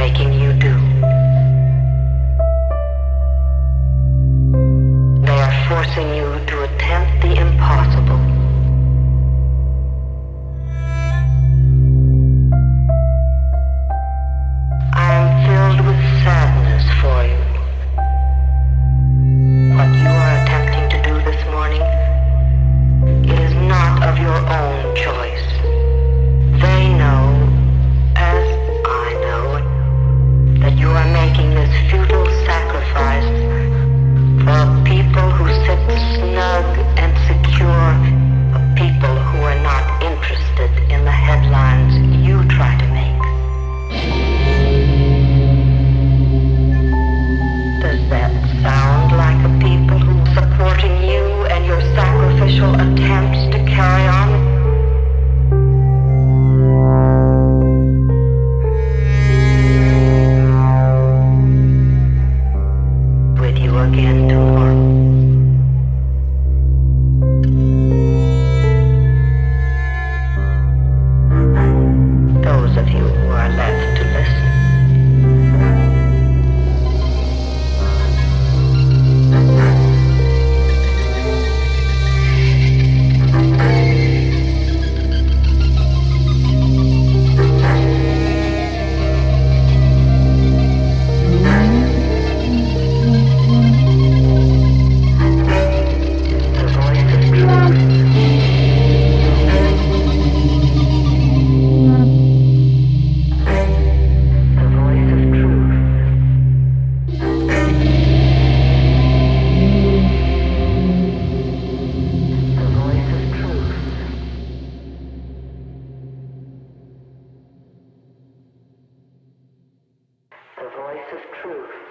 making you. Voice of truth.